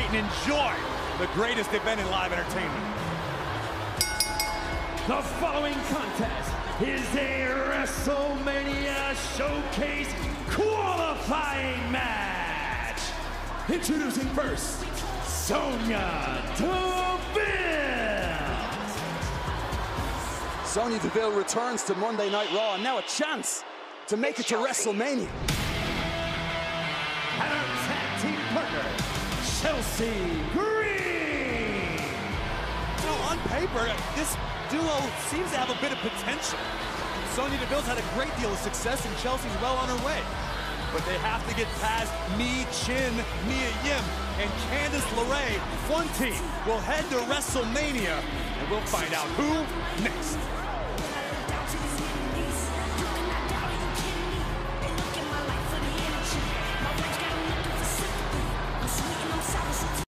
celebrate and enjoy the greatest event in live entertainment. The following contest is a WrestleMania Showcase qualifying match. Introducing first, Sonya Deville. Sonya Deville returns to Monday Night Raw and now a chance to make it to WrestleMania. And our tag team partner, Chelsea Green. You on paper, this duo seems to have a bit of potential. Sonya Deville's had a great deal of success, and Chelsea's well on her way. But they have to get past Michin, Mia Yim, and Candice LeRae. One team will head to WrestleMania, and we'll find out who next.